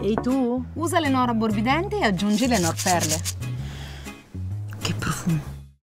E tu? Usa le Nora abborbidenti e aggiungi le Nor perle. Che profumo.